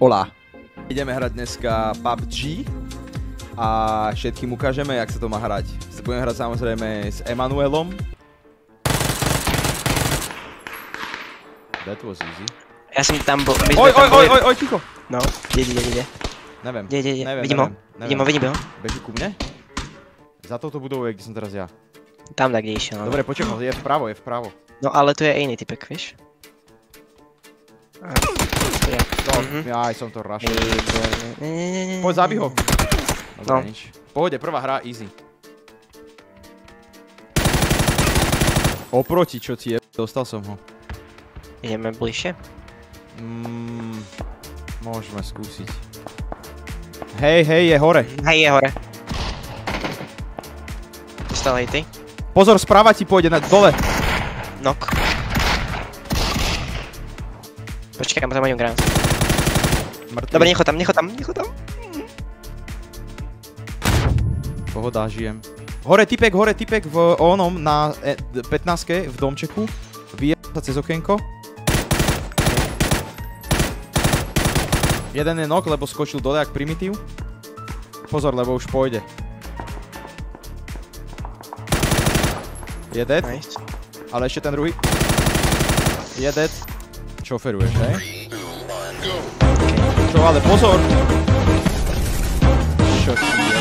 Ola. Ideme hrať dneska PUBG a všetkým ukážeme, jak sa to má hrať. Budeme hrať samozrejme s Emanuelom. That was easy. Ja som tam bol... my sme Oj, tam oj, oj, boli- oj, oj, ticho. No, ide, ide, ide. Neviem. Ide, ide. Neviem, Vidím ho. Vidím ho, vidím ho. Beží ku mne? Za touto budovou je, kde som teraz ja. Tam tak, kde išiel. no. Dobre, počkaj, je vpravo, je vpravo. No ale to je iný typek, vieš? Dobre. No, Mhm. ja aj som to rushol. Poď, zabij ho. nie. Dobre, No. nič. Pohode, prvá hra, easy. Oproti, čo ti je, dostal som ho. Ideme bližšie? Mm, môžeme skúsiť. Hej, hej, je hore. Hej, je hore. Dostal aj ty? Pozor, správa ti pôjde na dole. Nok. Počkaj, tam hodím granát. Dobre, necho tam, necho tam, necho tam. Pohoda, žijem. Hore typek, hore typek v onom na e, d- 15 v domčeku. Vyje sa cez okienko. Jeden je nok, lebo skočil dole jak primitív. Pozor, lebo už pôjde. Je dead, Nice. ale ešte ten druhý. Je dead. Šoferuješ, hej? Čo, ale pozor! Čo ti je?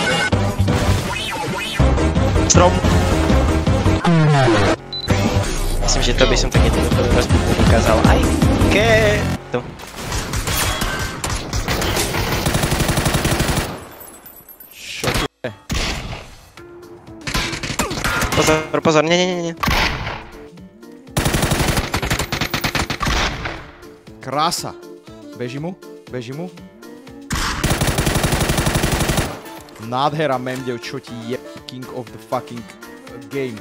Strom. Myslím, že to by som takéto rozbitie dokázal. Aj ke... Tu. Čo ti je? Pozor, pozor, nie, nie, nie, nie. Krása. Beží mu, beží mu. Nádhera memdev, čo ti je king of the fucking game.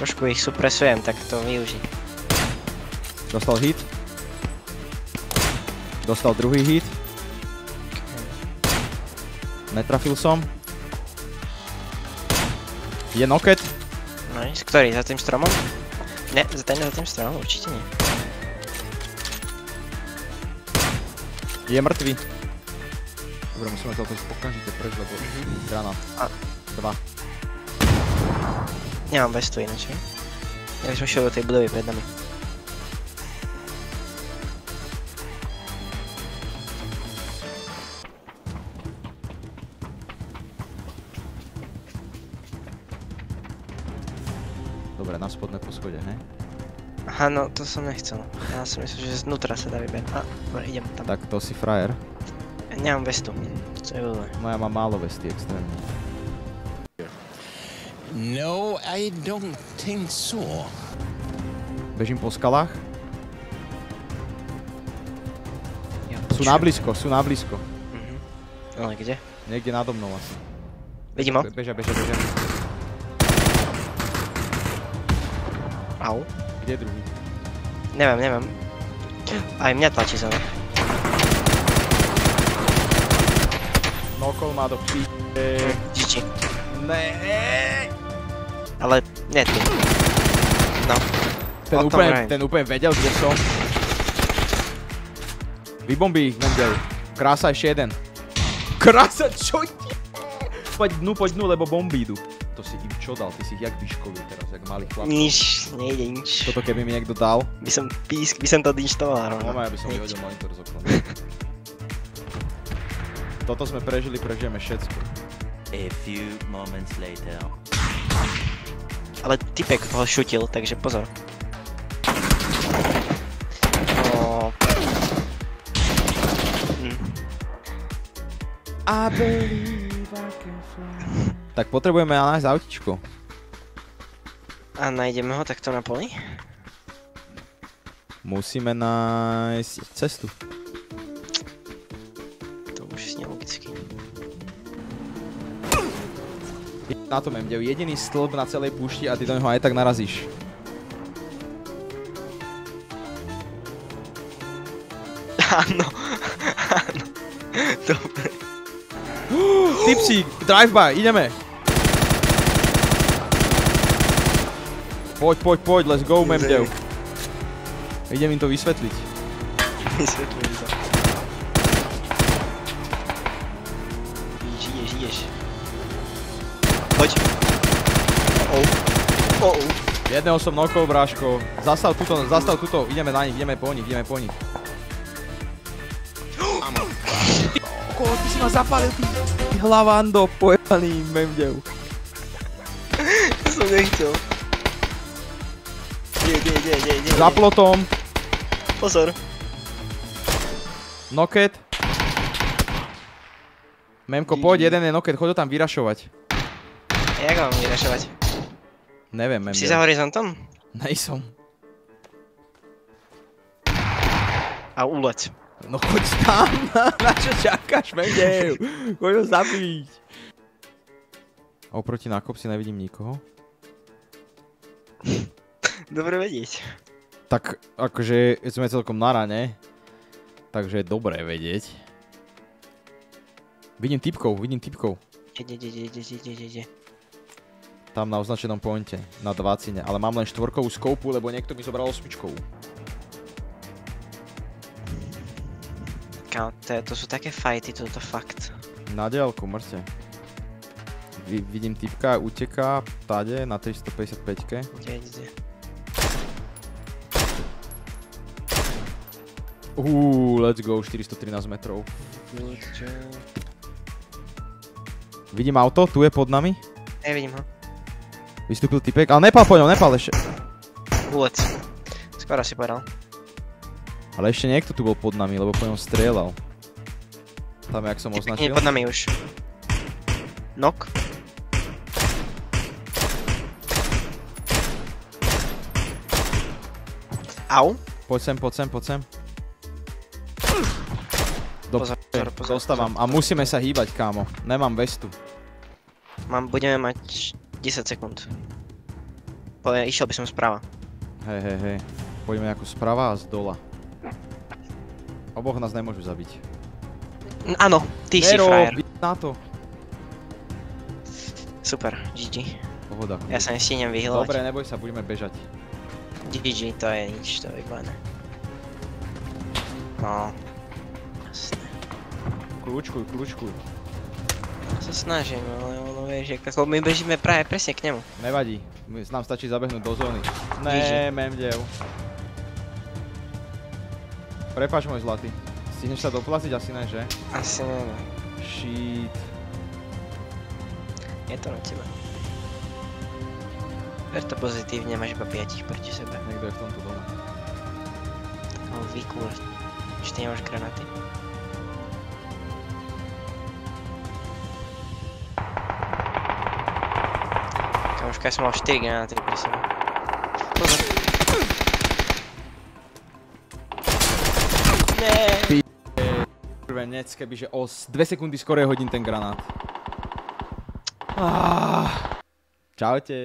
Trošku ich supresujem, tak to využij. Dostal hit. Dostal druhý hit. Netrafil som. Je noket. Nice. Ktorý? Za tým stromom? Ne, za ten za tým stromom určite nie. Je mŕtvý. Dobre, musíme to okamžite preč, lebo granát. A. Dva. Nemám vestu ináč, hej? Ja by som šiel do tej budovy pred nami. Dobre, na spodné poschode, hej? Aha, no to som nechcel. Ja som myslel, že znútra sa dá vyberať. A, dobre, idem tam. Tak to si frajer. Nemám vestu. Co je vôle? No ja mám málo vesty extrémne. No, I don't think so. Bežím po skalách. Ja Sú na blízko, sú na blízko. Mhm. Ale kde? Niekde nado mnou asi. Vidím ho? Be- Bežia, bežia, bežia. Au. Kde je druhý? Neviem, neviem. Aj mňa tlačí mňa. Nokol má do p***e. Čiči. Ne. Ale nie ty. No. Ten O tom úplne, ten úplne vedel, kde som. Vybombí ich, Mendel. Krása ešte jeden. Krása, čo ti? Poď dnu, poď dnu, lebo bomby idú. To si čo dal? Ty si ich jak vyškolil teraz, jak malý chlap. Nič, nejde nič. Toto keby mi niekto dal, By som písk, by som to dinštoval rovno. no ja by som Nič. vyhodil monitor z okna. Toto sme prežili, prežijeme všetko. A few moments later. Ale typek ho šutil, takže pozor. No. Hm. I believe I. Tak potrebujeme nájsť autičko. A nájdeme ho takto na poli? Musíme nájsť cestu. To už znie logicky. Na tom MDU, jediný stĺp na celej púšti a ty do neho aj tak narazíš. Áno, áno. Dobre. Tipsík, drive-by, ideme. Poď, poď, poď, let's go, Memdev. Idem im to vysvetliť. Vysvetľujem to. Žiješ, žiješ. Poď. Oh. Oh. Jedného som nokol, bráško. Zastav tuto, zastav tuto. Ideme na nich, ideme po nich, ideme po nich. Oko, ty si ma zapálil, ty hlavando, pojebaný memdev. To som nechcel. Nie, nie, nie. Za plotom, Pozor. noket. Memko, poď, jeden je noket, choď ho tam vyrašovať. Jak mám vyrašovať? Neviem, Si za horizontom? Nejsom. A uleď. No choď tam, na čo čakáš, memdev? Choď ho zabiť. Oproti na kopci nevidím nikoho. Dobre vedieť. Tak akože sme celkom na rane. Takže je dobré vedieť. Vidím typkov, vidím typkov. Ide, ide, ide, ide, ide. Tam na označenom pointe, na dvacine. Ale mám len štvorkovú skoupu, lebo niekto mi zobral osmičkovú. Kámo, to, sú také fajty, toto fakt. Na diálku, mŕte. Vi- vidím typka, uteká, tade na 355-ke. Ide, ide, Uuu, let's go, 413 metrov. Vidím auto, tu je pod nami. Nevidím ho. Vystúpil typek, ale nepal po ňom, nepal ešte. Ulec. Skoro si povedal. Ale ešte niekto tu bol pod nami, lebo po ňom strieľal. Tam, jak som Nie označil. pod nami už. Nok. Au. Poď sem, poď sem, poď sem. Do Pozor, pozor, pozor, Dostávam a musíme sa hýbať, kámo. Nemám vestu. Mám, budeme mať 10 sekúnd. Poviem, išiel by som sprava. Hej, hej, hej. Poďme ako sprava a z dola. Oboch nás nemôžu zabiť. Áno, ty si Nero, frajer. by- na to. Super, GG. Pohoda. Ja sa nestínem vyhľovať. Dobre, neboj sa, budeme bežať. GG, to je nič, to je vybavené. No. Kľúčkuj, kľúčkuj. Ja sa snažím, ale ono vieš, ako my bežíme práve presne k nemu. Nevadí. My- Nám stačí zabehnúť do zóny. Né, memdev. Prepač môj zlatý. Stihneš sa doplaziť? Asi ne, že? Asi neviem. Shit. Je to na teba. Ver to pozitívne, máš iba 5 proti sebe. Niekto je v tomto dome. Tak ho vykúr. Či ty nemáš granáty? Kamoška, ja som mal 4 granáty pri sebe. Pozor. Ne. Prvé nec, kebyže o 2 sekundy skorej hodím ten granát. Ah. Čaute.